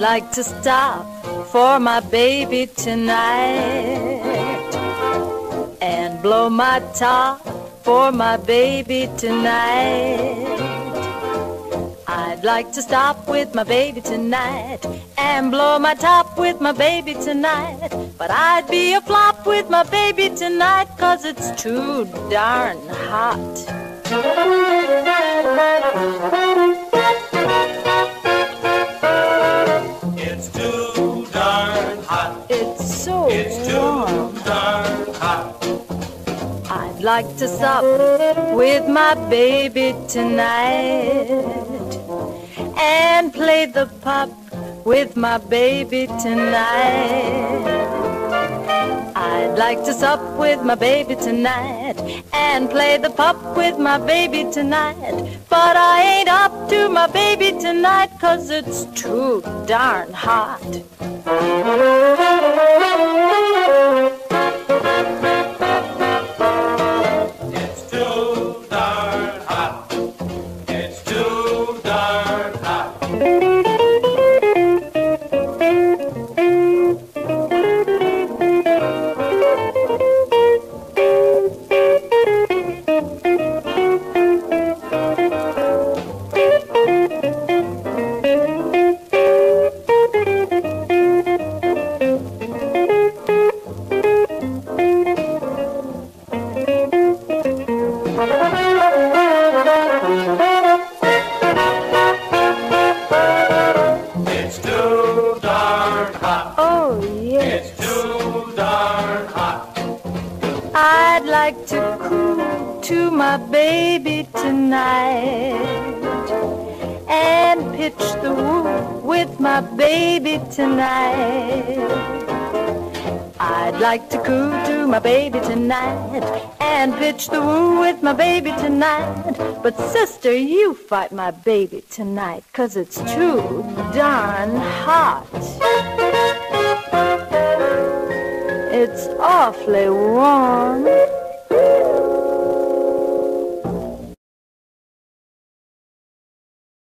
like to stop for my baby tonight and blow my top for my baby tonight. I'd like to stop with my baby tonight and blow my top with my baby tonight. But I'd be a flop with my baby tonight cause it's too darn hot. Hot. It's so It's warm. too darn hot. I'd like to sup with my baby tonight and play the pop with my baby tonight. I'd like to sup with my baby tonight and play the pup with my baby tonight. But I ain't up to my baby tonight cause it's too darn hot. Yes. It's too darn hot. I'd like to coo to my baby tonight and pitch the woo with my baby tonight. I'd like to coo to my baby tonight and pitch the woo with my baby tonight. But sister, you fight my baby tonight, cause it's too darn hot. Awfully warm.